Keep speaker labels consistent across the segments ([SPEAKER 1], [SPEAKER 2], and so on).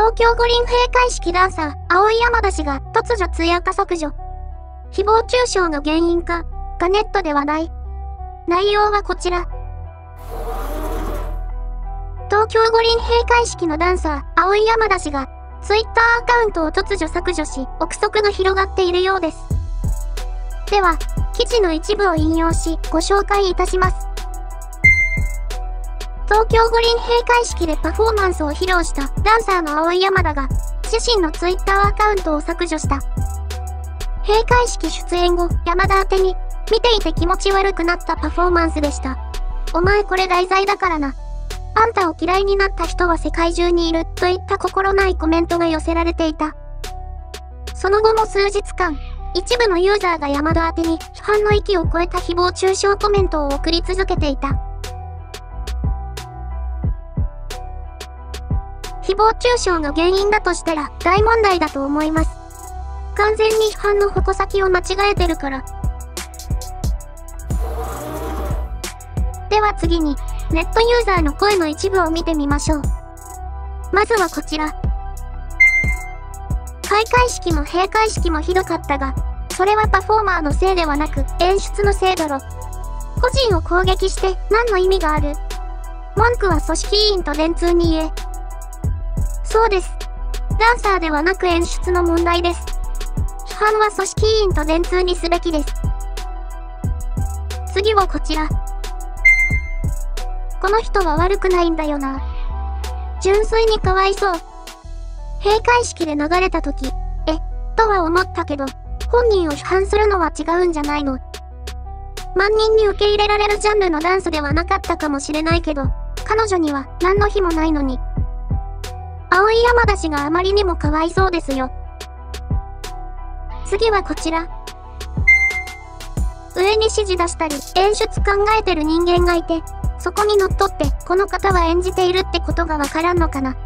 [SPEAKER 1] 東京五輪閉会式ダンサー、青井山田氏が突如通夜化削除。誹謗中傷の原因か、がネットで話題。内容はこちら。東京五輪閉会式のダンサー、青井山田氏が、ツイッターアカウントを突如削除し、憶測が広がっているようです。では、記事の一部を引用し、ご紹介いたします。東京五輪閉会式でパフォーマンスを披露したダンサーの青井山田が、自身のツイッターアカウントを削除した。閉会式出演後、山田宛に、見ていて気持ち悪くなったパフォーマンスでした。お前これ題材だからな。あんたを嫌いになった人は世界中にいる、といった心ないコメントが寄せられていた。その後も数日間、一部のユーザーが山田宛に批判の域を超えた誹謗中傷コメントを送り続けていた。謗中傷が原因だとしたら大問題だと思います。完全に批判の矛先を間違えてるから。では次に、ネットユーザーの声の一部を見てみましょう。まずはこちら。開会式も閉会式もひどかったが、それはパフォーマーのせいではなく演出のせいだろ。個人を攻撃して何の意味がある文句は組織委員と電通に言え。そうです。ダンサーではなく演出の問題です。批判は組織委員と電通にすべきです。次はこちら。この人は悪くないんだよな。純粋にかわいそう。閉会式で流れた時、え、とは思ったけど、本人を批判するのは違うんじゃないの。万人に受け入れられるジャンルのダンスではなかったかもしれないけど、彼女には何の日もないのに、青い山田氏があまりにもかわいそうですよ。次はこちら。上に指示出したり、演出考えてる人間がいて、そこに乗っ取って、この方は演じているってことがわからんのかな。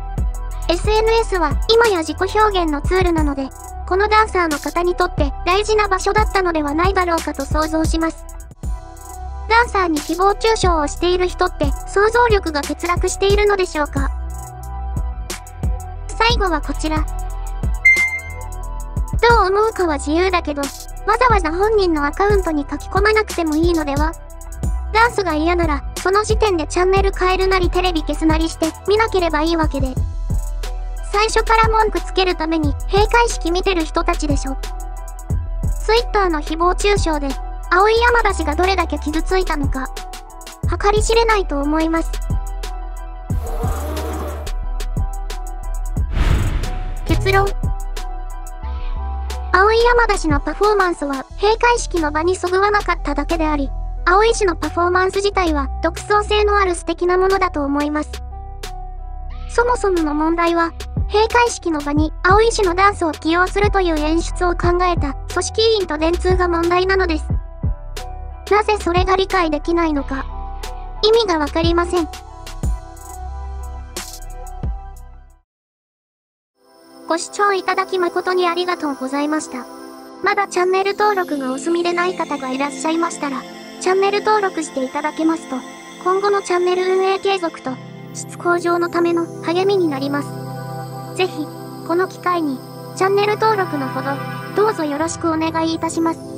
[SPEAKER 1] SNS は今や自己表現のツールなので、このダンサーの方にとって大事な場所だったのではないだろうかと想像します。ダンサーに誹謗中傷をしている人って想像力が欠落しているのでしょうか最後はこちら。どう思うかは自由だけど、わざわざ本人のアカウントに書き込まなくてもいいのでは？ダンスが嫌なら、その時点でチャンネル変えるなりテレビ消すなりして見なければいいわけで。最初から文句つけるために閉会式見てる人たちでしょ。Twitter の誹謗中傷で、青い山田氏がどれだけ傷ついたのか、計り知れないと思います。結論。青井山田氏のパフォーマンスは閉会式の場にそぐわなかっただけであり、青井氏のパフォーマンス自体は独創性のある素敵なものだと思います。そもそもの問題は、閉会式の場に青井氏のダンスを起用するという演出を考えた組織委員と電通が問題なのです。なぜそれが理解できないのか、意味がわかりません。ご視聴いただき誠にありがとうございました。まだチャンネル登録がお済みでない方がいらっしゃいましたら、チャンネル登録していただけますと、今後のチャンネル運営継続と、質向上のための励みになります。ぜひ、この機会に、チャンネル登録のほど、どうぞよろしくお願いいたします。